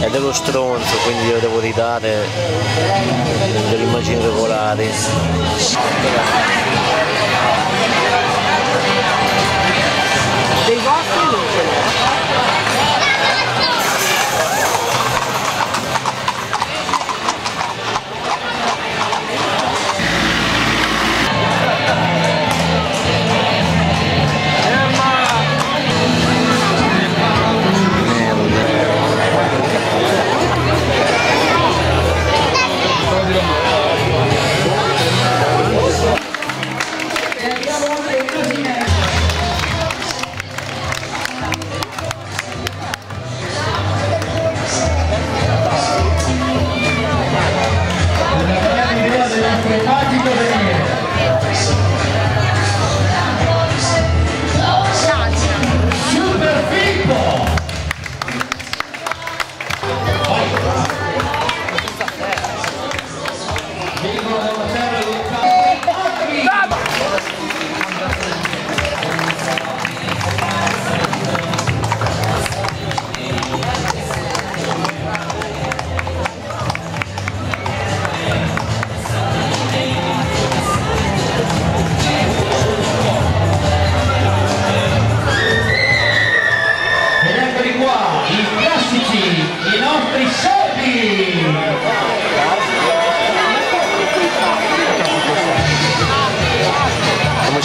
è dello stronzo quindi io devo ridare delle immagini regolari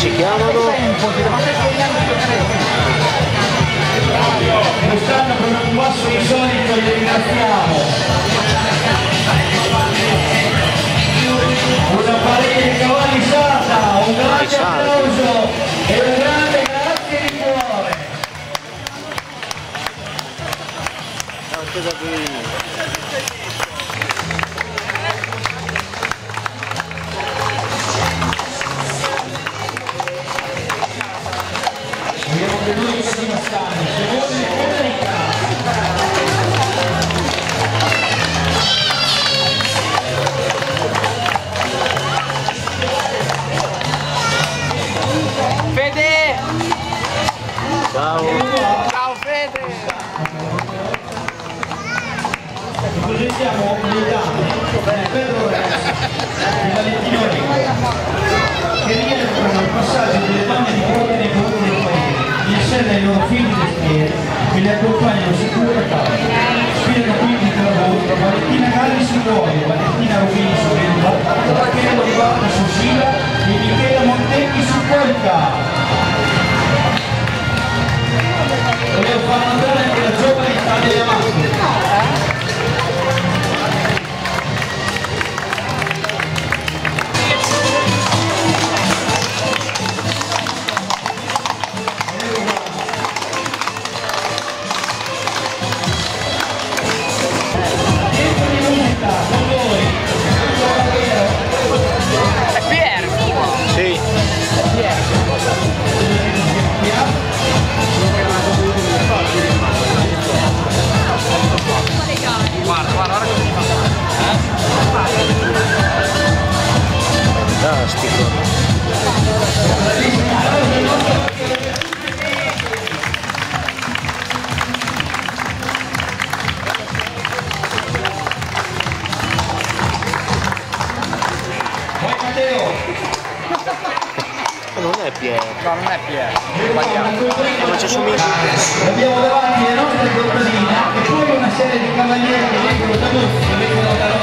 Chicago. Federica. Fede! ciao Ciao Fede! Presentiamo le dame Goio, Valentina Rubini su Vento, Rachele Olivato su Sila e Michela Montecchi su Polca. Non è Pier. No, non è Pier. Sbagliato. Ma ci assomiglia. Abbiamo davanti le nostre contadine e poi una serie di cavalieri che vengono da noi, che vengono da noi.